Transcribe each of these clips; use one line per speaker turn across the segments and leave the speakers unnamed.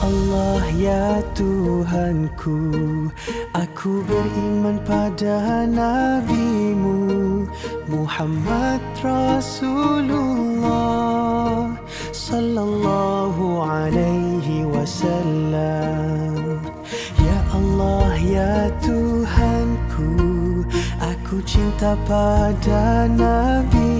Allah ya Tuhanku. Aku beriman pada NabiMu Muhammad Rasulullah Sallallahu alaihi wasallam. Ya Allah ya Tuhanku Aku cinta pada Nabimu.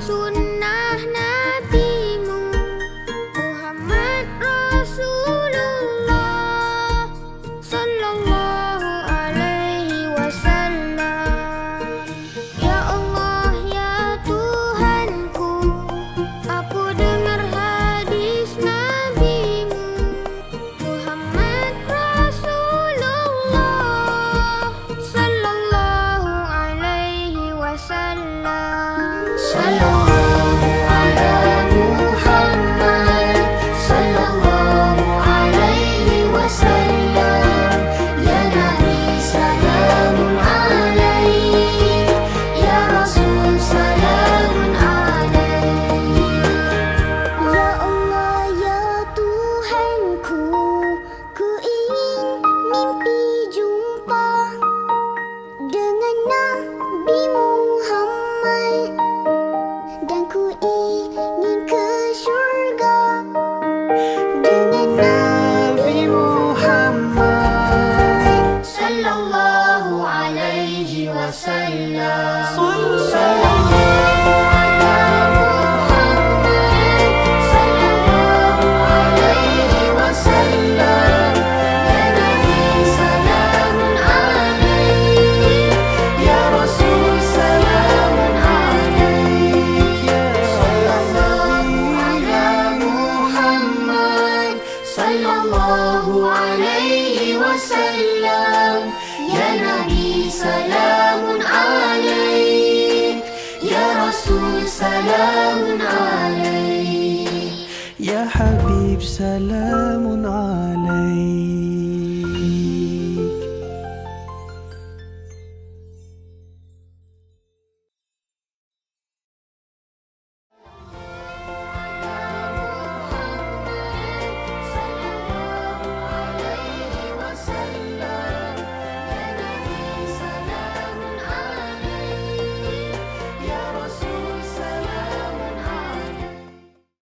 sun. عليه وسلم. يا نبي سلام عليك. يا رسول سلام عليك.
يا حبيب سلام عليك.